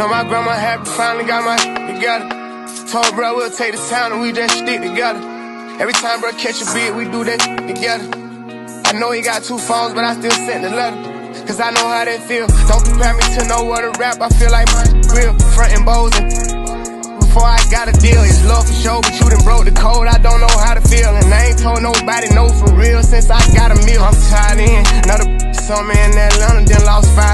Now my grandma happy, finally got my together. Told bro we'll take the town and we just stick together. Every time bro catch a beat, we do that together. I know he got two phones, but I still send the letter. Cause I know how that feel. Don't compare me to no other rap, I feel like my real. Bows and before I got a deal. It's love for sure, but you done broke the code. I don't know how to feel. And I ain't told nobody no for real since I got a meal. I'm tied in. Another saw me in Atlanta, then lost five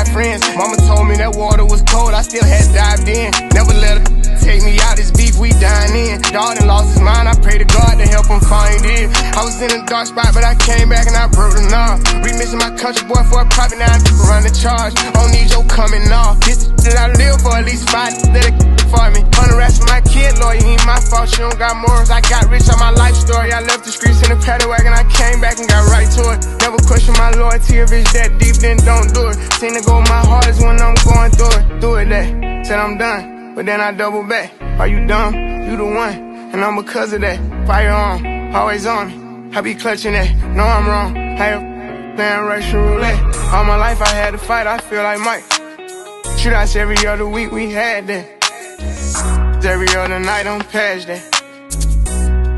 in. Never let her take me out, this beef we dying in. Darden lost his mind, I pray to God to help him find it. I was in a dark spot, but I came back and I broke the knob. Remixing my country boy for a profit, now I'm run the charge. Don't need your coming off. This that I live for at least five let that for me. Hundred rats for my kid, lawyer, ain't my fault, she don't got morals. I got rich on my life story, I left the streets in a paddy wagon, I came back and got right to it. Never question my loyalty if it's that deep, then don't do it. Seen to go my hardest when I'm going through it. Do it that. Said I'm done, but then I double back. Are you dumb? You the one, and I'm because of that. Fire on, always on me. I be clutching that. No, I'm wrong. Have playing Russian roulette. All my life I had to fight. I feel like Mike. Shoot us every other week. We had that. Every other night I'm past that.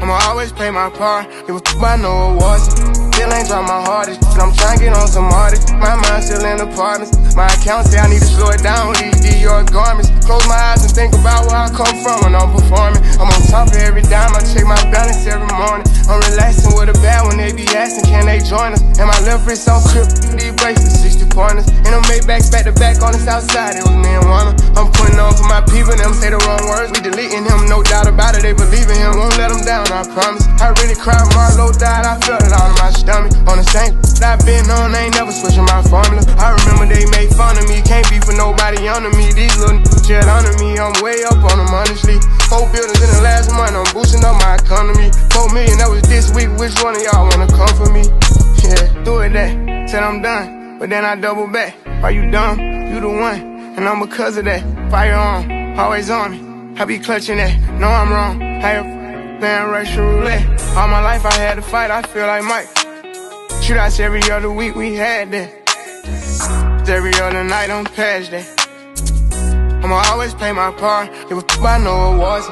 I'ma always play my part. Give a f by no awards. Still ain't try my hardest, I'm trying to get on some artists. My mind still in apartments. My account say I need to slow it down these Dior garments. Close my eyes and think about where I come from when I'm performing. I'm on top of every dime, I check my balance every morning. I'm relaxing with a bad when they be asking, can they join us? And my left wrist on crip, these bracelets, 60 pointers. And I'm made back back to back on the south side, it was me and Wunna. I'm putting on for my people, them say the wrong words. We deleting him, no doubt about it, they believe in I promise. I really cried, Marlo died, I felt it all in my stomach. On the same I've been on, I ain't never switching my formula. I remember they made fun of me, can't be for nobody under me. These little jet under me, I'm way up on them, honestly. Four buildings in the last month, I'm boosting up my economy. Four million, that was this week, which one of y'all wanna come for me? Yeah, do it that, said I'm done, but then I double back. Are you dumb? You the one, and I'm because of that. Fire on, always on me. I be clutching that, no I'm wrong. I playing Russian roulette. All my life I had to fight, I feel like Mike. Shoot us every other week, we had that. Every other night, I'm past that. I'ma always play my part, give a f by no awards.